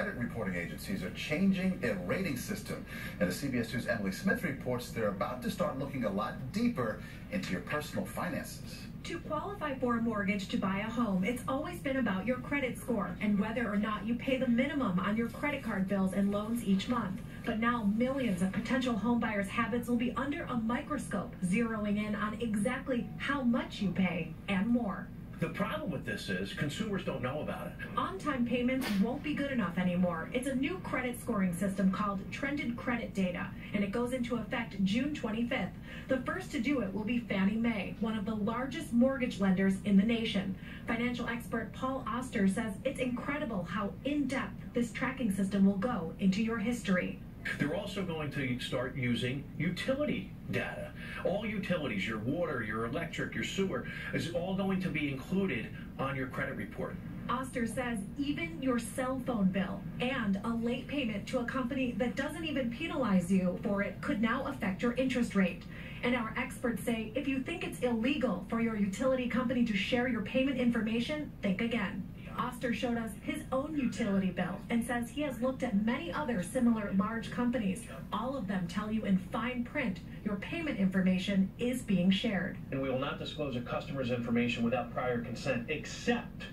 credit reporting agencies are changing their rating system. And the CBS News' Emily Smith reports they're about to start looking a lot deeper into your personal finances. To qualify for a mortgage to buy a home, it's always been about your credit score and whether or not you pay the minimum on your credit card bills and loans each month. But now millions of potential homebuyers' habits will be under a microscope, zeroing in on exactly how much you pay and more. The problem with this is consumers don't know about it. On time payments won't be good enough anymore. It's a new credit scoring system called Trended Credit Data, and it goes into effect June 25th. The first to do it will be Fannie Mae, one of the largest mortgage lenders in the nation. Financial expert Paul Oster says it's incredible how in depth this tracking system will go into your history. They're also going to start using utility data. All utilities, your water, your electric, your sewer, is all going to be included on your credit report. Oster says even your cell phone bill and a late payment to a company that doesn't even penalize you for it could now affect your interest rate. And our experts say if you think it's illegal for your utility company to share your payment information, think again. Oster showed us his own utility bill and says he has looked at many other similar large companies. All of them tell you in fine print your payment information is being shared. And we will not disclose a customer's information without prior consent, except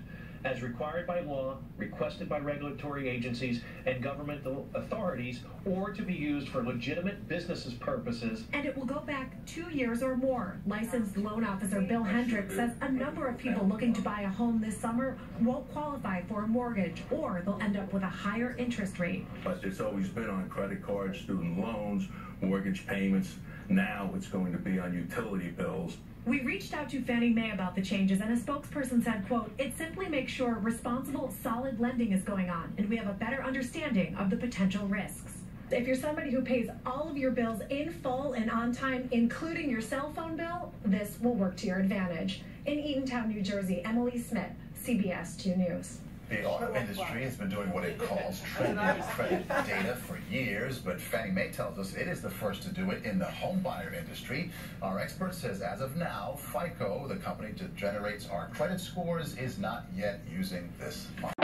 as required by law, requested by regulatory agencies and governmental authorities, or to be used for legitimate business purposes. And it will go back two years or more. Licensed loan officer Bill Hendricks says a number of people looking to buy a home this summer won't qualify for a mortgage, or they'll end up with a higher interest rate. But it's always been on credit cards, student loans, mortgage payments. Now it's going to be on utility bills. We reached out to Fannie Mae about the changes, and a spokesperson said, quote, it simply makes sure responsible, solid lending is going on, and we have a better understanding of the potential risks. If you're somebody who pays all of your bills in full and on time, including your cell phone bill, this will work to your advantage. In Eatontown, New Jersey, Emily Smith, CBS 2 News. The auto industry has been doing what it calls trended credit data for years, but Fannie Mae tells us it is the first to do it in the homebuyer industry. Our expert says as of now, FICO, the company that generates our credit scores, is not yet using this model.